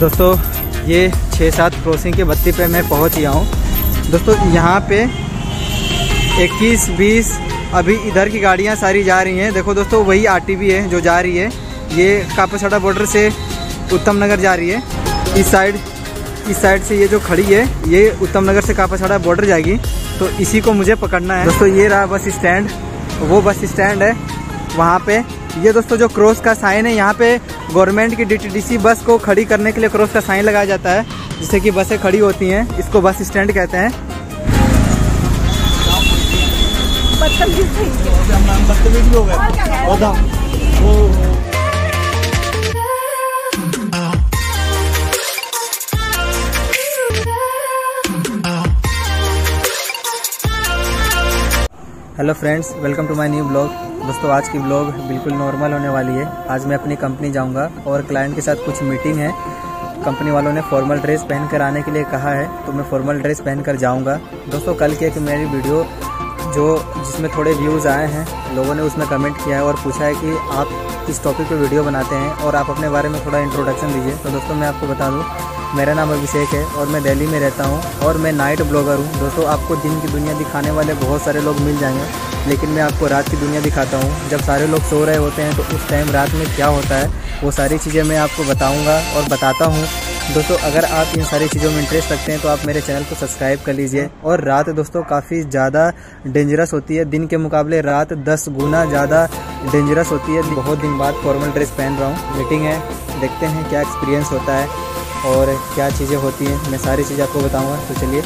दोस्तों, ये छः सात क्रॉसिंग के बत्ती पे मैं पहुँच गया हूँ। दोस्तों, यहाँ पे 21 20 अभी इधर की गाड़ियाँ सारी जा रही हैं। देखो दोस्तों, वही आरटीबी है जो जा रही है। ये कापासाड़ा बॉर्डर से उत्तम नगर जा रही है। इस साइड इस साइड से ये जो खड़ी है, ये उत्तम नगर से कापासाड़ा बॉर्डर जाएगी। तो इसी को मुझे पकड़ना है। दोस्तों, ये रहा बस स्टैंड वो बस स्टैंड है। वहाँ पे ये दोस्तों, जो क्रॉस का साइन है, यहाँ पे गवर्नमेंट की डीटीडीसी बस को खड़ी करने के लिए क्रॉस का साइन लगाया जाता है जिससे कि बसें खड़ी होती हैं। इसको बस स्टैंड कहते हैं। बदतमीजी। हो? गया hello friends welcome to my new blog दोस्तों, आज की ब्लॉग बिल्कुल नॉर्मल होने वाली है। आज मैं अपनी कंपनी जाऊँगा और क्लाइंट के साथ कुछ मीटिंग है। कंपनी वालों ने फॉर्मल ड्रेस पहन कर आने के लिए कहा है तो मैं फॉर्मल ड्रेस पहन कर जाऊँगा। दोस्तों, कल की एक मेरी वीडियो जो जिसमें थोड़े व्यूज़ आए हैं, लोगों ने उसमें कमेंट किया है और पूछा है कि आप किस टॉपिक पर वीडियो बनाते हैं और आप अपने बारे में थोड़ा इंट्रोडक्शन दीजिए। तो दोस्तों, मैं आपको बता दूँ मेरा नाम अभिषेक है और मैं दिल्ली में रहता हूँ और मैं नाइट ब्लॉगर हूँ। दोस्तों, आपको दिन की दुनिया दिखाने वाले बहुत सारे लोग मिल जाएँगे, लेकिन मैं आपको रात की दुनिया दिखाता हूँ। जब सारे लोग सो रहे होते हैं तो उस टाइम रात में क्या होता है, वो सारी चीज़ें मैं आपको बताऊँगा और बताता हूँ। दोस्तों, अगर आप इन सारी चीज़ों में इंटरेस्ट रखते हैं तो आप मेरे चैनल को सब्सक्राइब कर लीजिए। और रात, दोस्तों, काफ़ी ज़्यादा डेंजरस होती है। दिन के मुकाबले रात दस गुना ज़्यादा डेंजरस होती है। बहुत दिन बाद फॉर्मल ड्रेस पहन रहा हूँ। मीटिंग है, देखते हैं क्या एक्सपीरियंस होता है। और क्या चीज़ें होती हैं मैं सारी चीज़ें आपको बताऊँगा तो चलिए।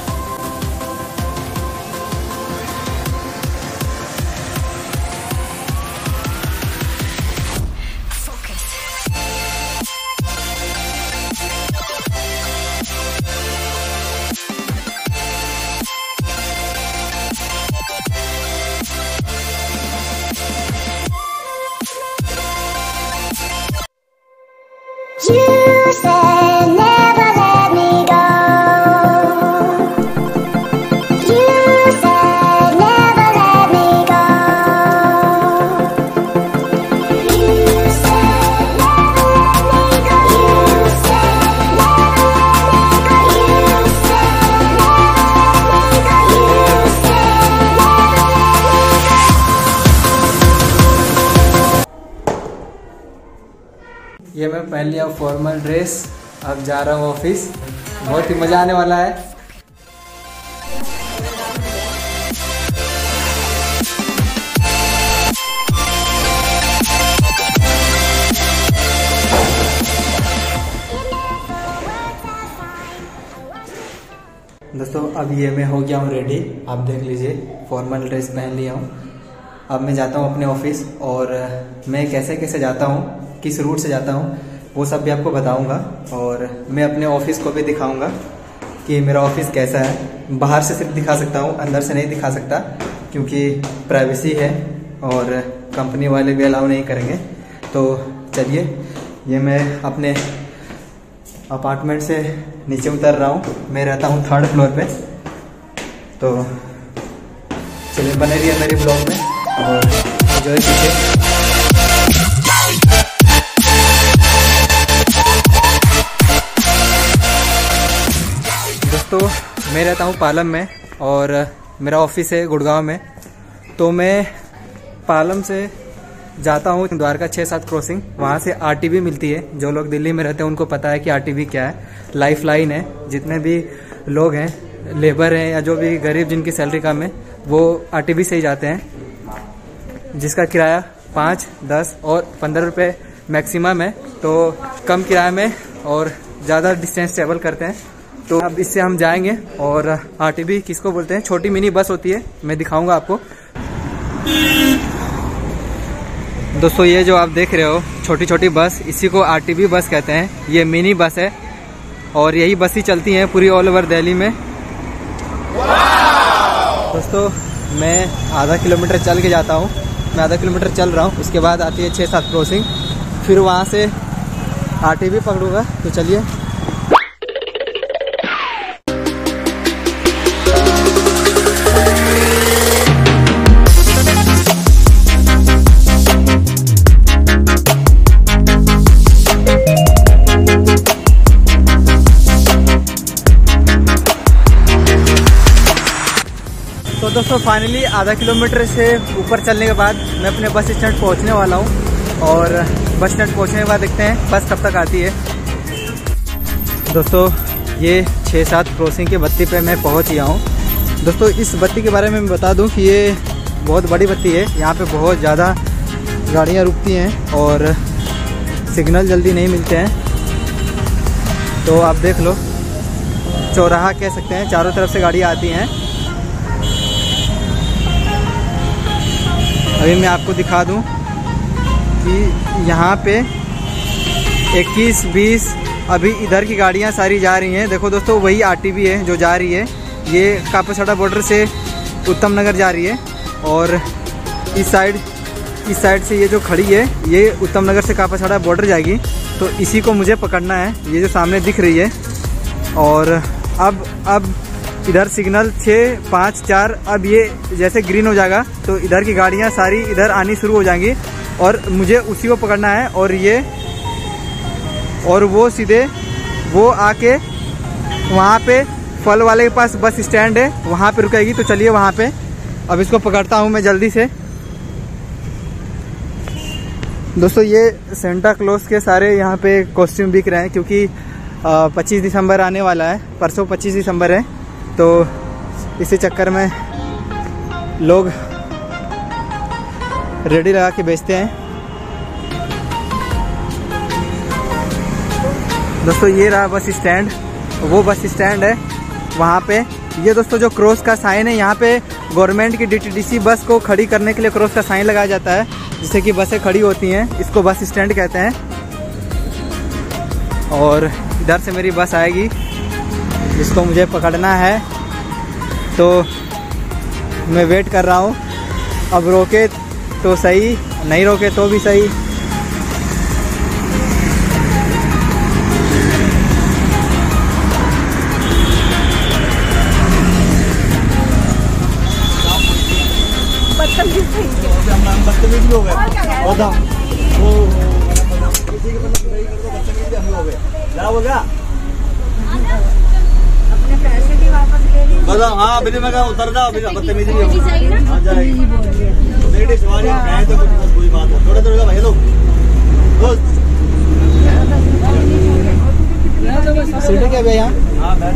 You said ये मैं पहन लिया फॉर्मल ड्रेस अब जा रहा हूँ ऑफ़िस बहुत ही मज़ा आने वाला है। दोस्तों, अब ये मैं हो गया हूँ रेडी आप देख लीजिए फॉर्मल ड्रेस पहन लिया हूँ। अब मैं जाता हूँ अपने ऑफ़िस और मैं कैसे कैसे जाता हूँ किस रूट से जाता हूँ। वो सब भी आपको बताऊँगा और मैं अपने ऑफ़िस को भी दिखाऊँगा कि मेरा ऑफ़िस कैसा है। बाहर से सिर्फ़ दिखा सकता हूँ, अंदर से नहीं दिखा सकता क्योंकि प्राइवेसी है और कंपनी वाले भी अलाउ नहीं करेंगे। तो चलिए, ये मैं अपने अपार्टमेंट से नीचे उतर रहा हूँ। मैं रहता हूँ थर्ड फ्लोर पे। तो चलिए, बने रहिए मेरे ब्लॉग में और एंजॉय कीजिए। दोस्तों मैं रहता हूँ पालम में और मेरा ऑफ़िस है गुड़गांव में। तो मैं पालम से जाता हूँ द्वारका छः सात क्रॉसिंग वहाँ से आरटीबी मिलती है। जो लोग दिल्ली में रहते हैं, उनको पता है कि आरटीबी क्या है। लाइफ लाइन है। जितने भी लोग हैं लेबर हैं या जो भी गरीब जिनकी सैलरी कम है, वो आरटीबी से ही जाते हैं। जिसका किराया पाँच, दस और पंद्रह रुपये मैक्सिमम है। तो कम किराए में और ज़्यादा डिस्टेंस ट्रेवल करते हैं। तो अब इससे हम जाएँगे और आरटीबी किसको बोलते हैं? छोटी मिनी बस होती है, मैं दिखाऊँगा आपको। दोस्तों, ये जो आप देख रहे हो छोटी छोटी बस, इसी को आरटीबी बस कहते हैं। ये मिनी बस है और यही बस ही चलती हैं पूरी ऑल ओवर दिल्ली में। दोस्तों, मैं आधा किलोमीटर चल के जाता हूँ। मैं आधा किलोमीटर चल रहा हूँ, उसके बाद आती है छः सात क्रॉसिंग फिर वहाँ से आरटीबी पकड़ूँगा। तो चलिए दोस्तों फाइनली आधा किलोमीटर से ऊपर चलने के बाद मैं अपने बस स्टैंड पहुँचने वाला हूँ और बस स्टैंड पहुँचने के बाद देखते हैं बस कब तक आती है। दोस्तों, ये छः सात क्रॉसिंग के बत्ती पे मैं पहुँच गया हूँ। दोस्तों, इस बत्ती के बारे में मैं बता दूँ कि ये बहुत बड़ी बत्ती है। यहाँ पे बहुत ज़्यादा गाड़ियाँ रुकती हैं और सिग्नल जल्दी नहीं मिलते हैं। तो आप देख लो, चौराहा कह सकते हैं, चारों तरफ़ से गाड़ियाँ आती हैं। अभी मैं आपको दिखा दूँ कि यहाँ पे 21, 20 अभी इधर की गाड़ियाँ सारी जा रही हैं। देखो दोस्तों वही आरटीबी है जो जा रही है। ये कापासाड़ा बॉर्डर से उत्तम नगर जा रही है और इस साइड इस साइड से ये जो खड़ी है ये उत्तम नगर से कापासाड़ा बॉर्डर जाएगी। तो इसी को मुझे पकड़ना है। ये जो सामने दिख रही है और अब अब इधर सिग्नल छः पाँच, चार, अब ये जैसे ग्रीन हो जाएगा तो इधर की गाड़ियाँ सारी इधर आनी शुरू हो जाएँगी। और मुझे उसी को पकड़ना है, और ये, और वो सीधे, वो आके वहाँ पे फल वाले के पास बस स्टैंड है, वहाँ पे रुकेगी तो चलिए वहाँ पे। अब इसको पकड़ता हूँ मैं जल्दी से। दोस्तों, ये सेंटा क्लोज के सारे यहाँ पे कॉस्ट्यूम बिक रहे हैं, क्योंकि पच्चीस दिसंबर आने वाला है, परसों पच्चीस दिसंबर है। तो इसी चक्कर में लोग रेडी लगा के बेचते हैं। दोस्तों, ये रहा बस स्टैंड। वो बस स्टैंड है, वहाँ पे। ये दोस्तों, जो क्रॉस का साइन है, यहाँ पे गवर्नमेंट की डीटीडीसी बस को खड़ी करने के लिए क्रॉस का साइन लगाया जाता है, जिससे कि बसें खड़ी होती हैं। इसको बस स्टैंड कहते हैं। और इधर से मेरी बस आएगी। जिसको मुझे पकड़ना है। तो मैं वेट कर रहा हूँ। अब रोके तो सही नहीं रोके तो भी सही। बदतमीज भी हो गए हाँ बिना मैं उतर जाओ हाँ तो बात है थोड़ा थोड़े भाई लोग दोस्त सीटें क्या भैया यहाँ हाँ बैठ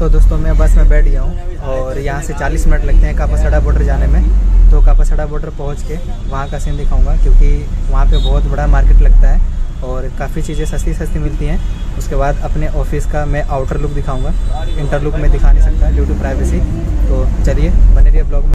तो दोस्तों मैं बस में बैठ गया हूँ और यहाँ से 40 मिनट लगते हैं कापासड़ा बॉर्डर जाने में। तो कापासड़ा बॉर्डर पहुँच के वहाँ का सीन दिखाऊँगा क्योंकि वहाँ पे बहुत बड़ा मार्केट लगता है और काफ़ी चीज़ें सस्ती सस्ती मिलती हैं। उसके बाद अपने ऑफ़िस का मैं आउटर लुक दिखाऊँगा। इंटर लुक में दिखा नहीं सकता ड्यू टू प्राइवेसी तो चलिए, बने रहिए ब्लॉग में।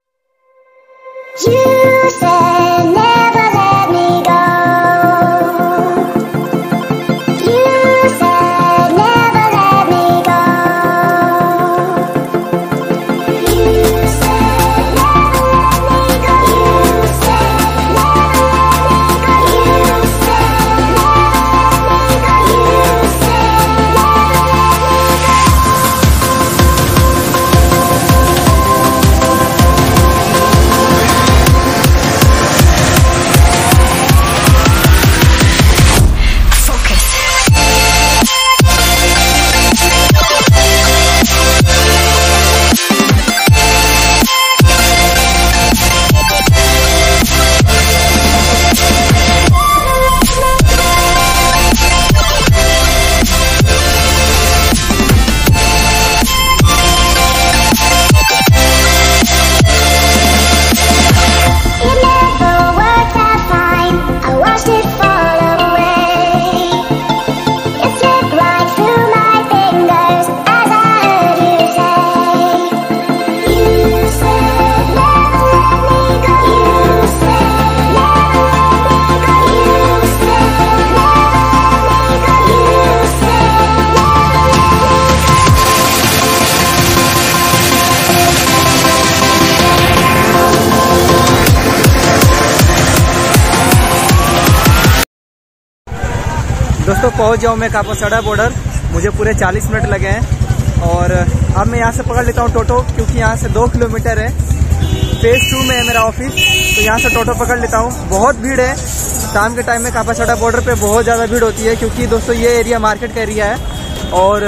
दोस्तों पहुँच जाऊँ मैं कापासड़ा बॉर्डर मुझे पूरे 40 मिनट लगे हैं। और, अब मैं यहाँ से पकड़ लेता हूँ टोटो, क्योंकि यहाँ से दो किलोमीटर है। फ़ेज़ टू में है मेरा ऑफ़िस तो यहाँ से टोटो पकड़ लेता हूँ। बहुत भीड़ है। शाम के टाइम में कापासड़ा बॉर्डर पे बहुत ज़्यादा भीड़ होती है, क्योंकि दोस्तों ये एरिया मार्केट का एरिया है। और,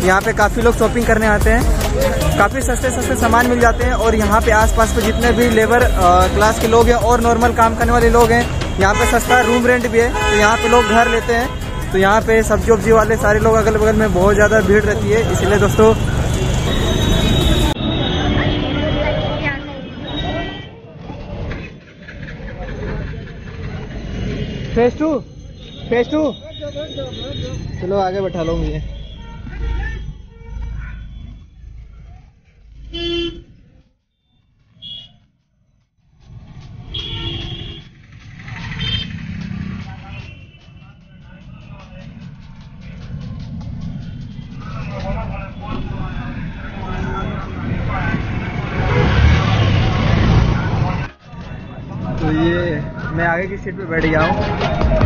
यहाँ पे काफ़ी लोग शॉपिंग करने आते हैं। काफ़ी सस्ते सस्ते सामान मिल जाते हैं। और यहाँ पे आसपास पे जितने भी लेबर क्लास के लोग हैं, और नॉर्मल काम करने वाले लोग हैं यहाँ पे सस्ता रूम रेंट भी है तो यहाँ पे लोग घर लेते हैं। तो यहाँ पे सब्ज़ी वब्जी वाले, सारे लोग अगल बगल में बहुत ज़्यादा भीड़ रहती है, इसलिए दोस्तों। फेस टू फेस टू चलो आगे बैठा लो मुझे। आगे की सीट पे बैठ गया हूँ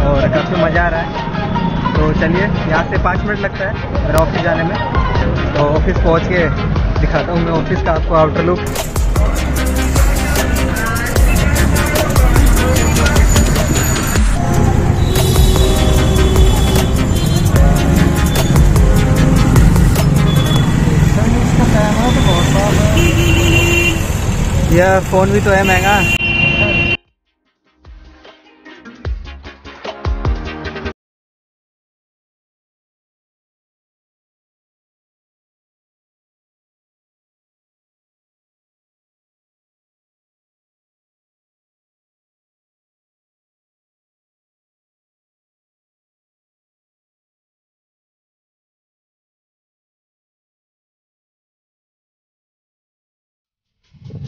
और काफ़ी मज़ा आ रहा है। तो चलिए, यहाँ से पाँच मिनट लगता है मेरा ऑफ़िस जाने में। तो ऑफ़िस पहुँच के दिखाता हूँ मैं ऑफ़िस का आपको आउटर लुक यह फ़ोन भी तो है महँगा।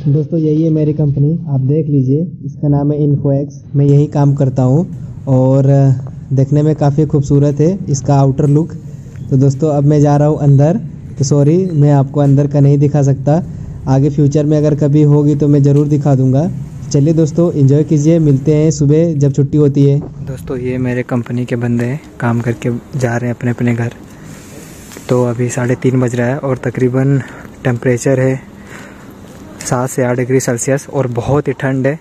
दोस्तों, यही है मेरी कंपनी आप देख लीजिए, इसका नाम है इन्फोएक्स मैं यही काम करता हूँ और देखने में काफ़ी खूबसूरत है इसका आउटर लुक तो दोस्तों, अब मैं जा रहा हूँ अंदर। तो सॉरी मैं आपको अंदर का नहीं दिखा सकता। आगे फ्यूचर में अगर कभी होगी तो मैं ज़रूर दिखा दूँगा। चलिए दोस्तों एंजॉय कीजिए, मिलते हैं सुबह जब छुट्टी होती है। दोस्तों, ये मेरे कंपनी के बंदे हैं, काम करके जा रहे हैं अपने अपने घर। तो अभी साढ़े तीन बज रहा है और तकरीबन टेम्परेचर है सात से आठ डिग्री सेल्सियस और बहुत ही ठंड है।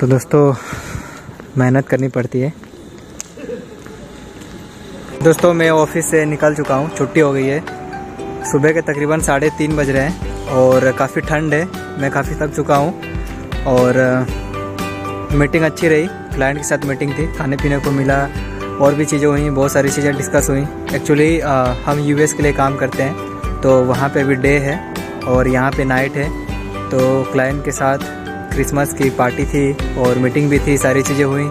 तो दोस्तों, मेहनत करनी पड़ती है। दोस्तों, मैं ऑफ़िस से निकल चुका हूँ। छुट्टी हो गई है। सुबह के तकरीबन साढ़े तीन बज रहे हैं और काफ़ी ठंड है। मैं काफ़ी थक चुका हूँ और मीटिंग अच्छी रही। क्लाइंट के साथ मीटिंग थी। खाने पीने को मिला, और भी चीज़ें हुई। बहुत सारी चीज़ें डिस्कस हुई। एक्चुअली हम यूएस के लिए काम करते हैं तो वहाँ पे भी डे है। और यहाँ पे नाइट है। तो क्लाइंट के साथ क्रिसमस की पार्टी थी और मीटिंग भी थी, सारी चीज़ें हुई।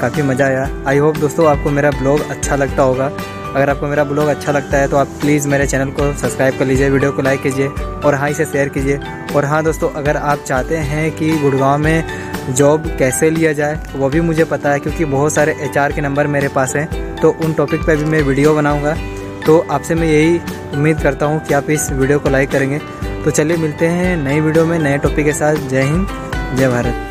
काफ़ी मज़ा आया। आई होप दोस्तों आपको मेरा ब्लॉग अच्छा लगता होगा। अगर आपको मेरा ब्लॉग अच्छा लगता है तो आप प्लीज़ मेरे चैनल को सब्सक्राइब कर लीजिए वीडियो को लाइक कीजिए और हाँ इसे शेयर कीजिए। और हाँ दोस्तों, अगर आप चाहते हैं कि गुड़गांव में जॉब कैसे लिया जाए, वो भी मुझे पता है क्योंकि बहुत सारे एचआर के नंबर मेरे पास हैं। तो उन टॉपिक पर भी मैं वीडियो बनाऊँगा। तो आपसे मैं यही उम्मीद करता हूँ कि आप इस वीडियो को लाइक करेंगे। तो चलिए मिलते हैं नई वीडियो में नए टॉपिक के साथ। जय हिंद, जय भारत।